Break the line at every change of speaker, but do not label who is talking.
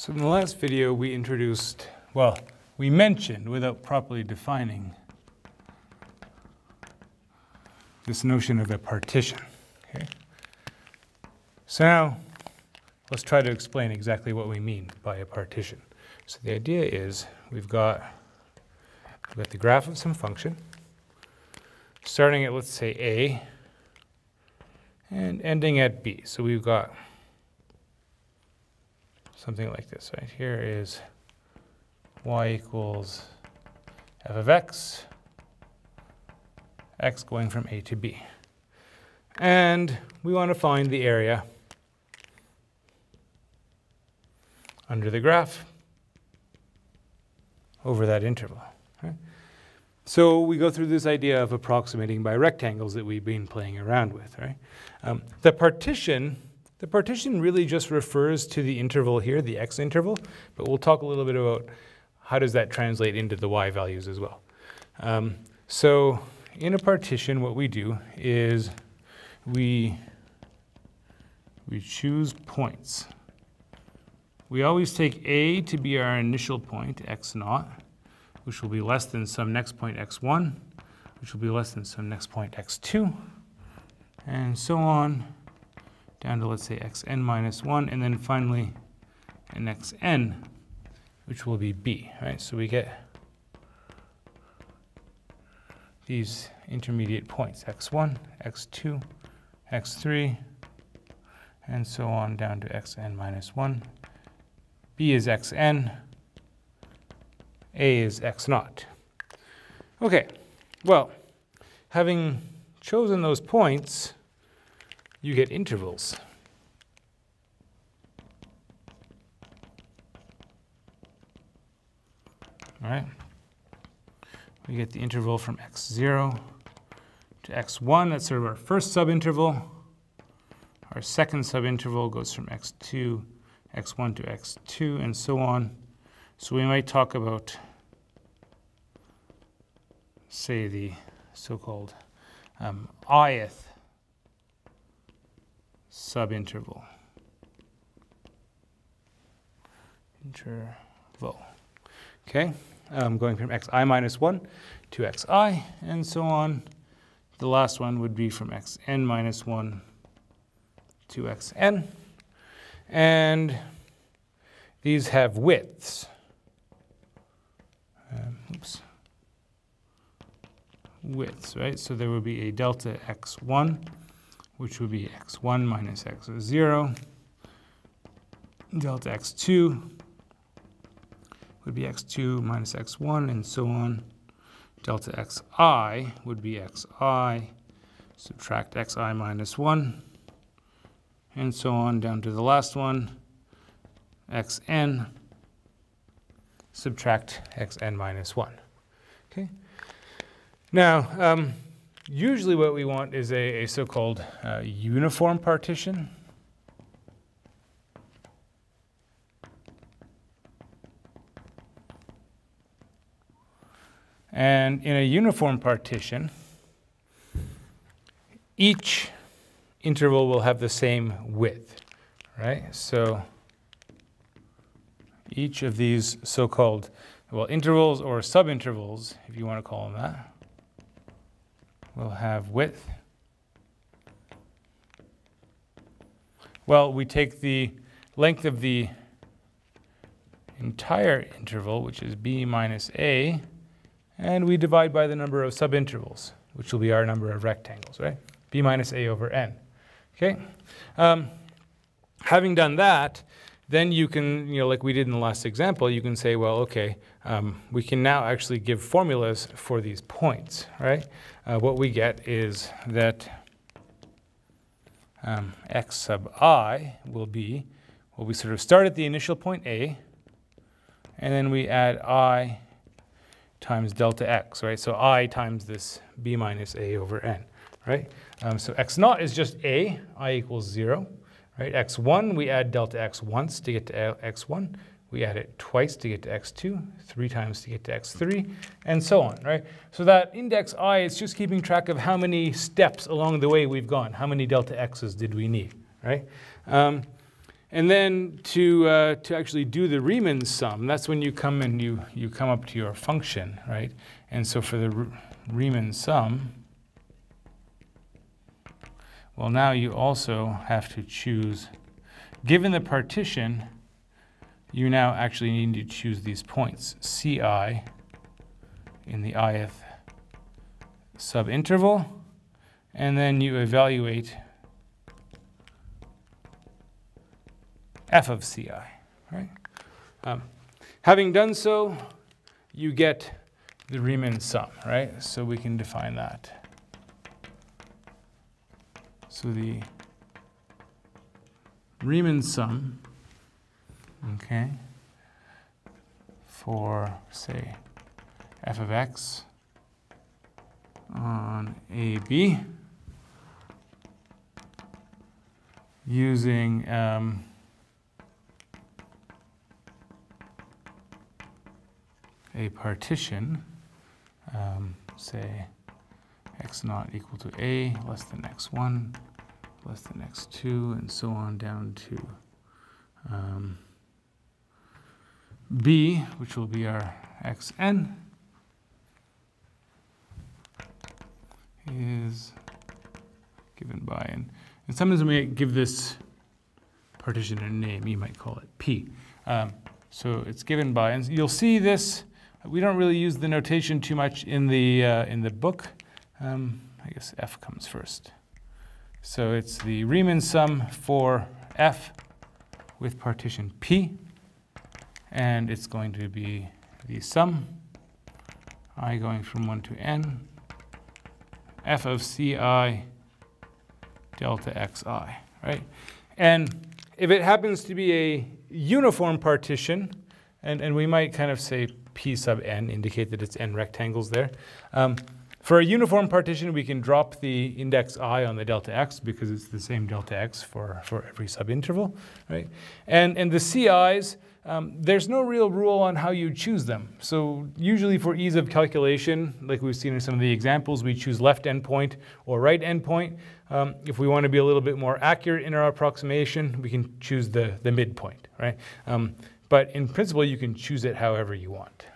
So in the last video, we introduced, well, we mentioned without properly defining this notion of a partition. Okay? So now, let's try to explain exactly what we mean by a partition. So the idea is we've got, we've got the graph of some function, starting at, let's say, a, and ending at b. So we've got something like this, right? Here is y equals f of x, x going from a to b. And we want to find the area under the graph over that interval. So we go through this idea of approximating by rectangles that we've been playing around with. Right? Um, the partition the partition really just refers to the interval here, the x interval, but we'll talk a little bit about how does that translate into the y values as well. Um, so in a partition, what we do is we, we choose points. We always take A to be our initial point, x naught, which will be less than some next point x1, which will be less than some next point x2, and so on down to, let's say, xn minus 1, and then finally an xn, which will be b, right? So we get these intermediate points, x1, x2, x3, and so on down to xn minus 1. b is xn, a is x naught. Okay, well, having chosen those points, you get intervals. All right? We get the interval from x0 to x1. That's sort of our first subinterval. Our second subinterval goes from x2, x1 to x2, and so on. So we might talk about, say, the so-called um, ith subinterval. Interval. Okay, um, going from xi minus 1 to xi, and so on. The last one would be from xn minus 1 to xn. And these have widths. Um, oops. Widths, right? So there would be a delta x1 which would be x1 minus x0. Delta x2 would be x2 minus x1, and so on. Delta xi would be xi, subtract xi minus 1, and so on down to the last one, xn, subtract xn minus 1. Okay. Now, um, Usually what we want is a, a so-called uh, uniform partition. And in a uniform partition, each interval will have the same width, right? So each of these so-called, well, intervals or subintervals, if you want to call them that, we'll have width. Well, we take the length of the entire interval, which is b minus a, and we divide by the number of subintervals, which will be our number of rectangles, right? b minus a over n. Okay? Um, having done that, then you can, you know, like we did in the last example, you can say, well, okay, um, we can now actually give formulas for these points, right? Uh, what we get is that um, x sub i will be, well, we sort of start at the initial point A, and then we add i times delta x, right? So i times this b minus a over n, right? Um, so x naught is just a, i equals 0. Right, x1, we add delta x once to get to x1. We add it twice to get to x2, three times to get to x3, and so on, right? So that index i is just keeping track of how many steps along the way we've gone. How many delta x's did we need, right? Um, and then to, uh, to actually do the Riemann sum, that's when you come and you, you come up to your function, right? And so for the Riemann sum, well, now you also have to choose, given the partition, you now actually need to choose these points, ci in the ith subinterval, and then you evaluate f of ci, right? Um, having done so, you get the Riemann sum, right? So we can define that. So the Riemann sum, okay, for say f of x on AB using um, a partition, um, say x naught equal to a less than x1, less than x2, and so on down to um, b, which will be our xn, is given by, and, and sometimes we give this partition a name, you might call it p. Um, so it's given by, and you'll see this we don't really use the notation too much in the, uh, in the book. Um, I guess f comes first. So it's the Riemann sum for f with partition p, and it's going to be the sum, i going from 1 to n, f of ci delta xi, right? And if it happens to be a uniform partition, and, and we might kind of say P sub n indicate that it's n rectangles there. Um, for a uniform partition, we can drop the index i on the delta x because it's the same delta x for, for every subinterval, right? And, and the CIs, um, there's no real rule on how you choose them. So usually for ease of calculation, like we've seen in some of the examples, we choose left endpoint or right endpoint. Um, if we want to be a little bit more accurate in our approximation, we can choose the, the midpoint, right? Um, but in principle, you can choose it however you want.